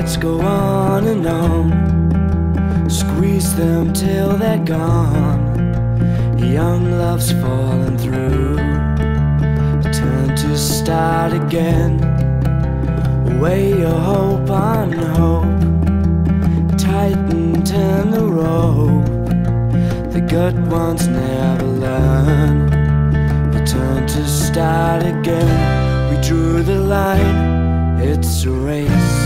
thoughts go on and on. Squeeze them till they're gone. Young love's falling through. Turn to start again. Weigh your hope on hope. Tighten, turn the rope. The good ones never learn. Turn to start again. We drew the line. It's a race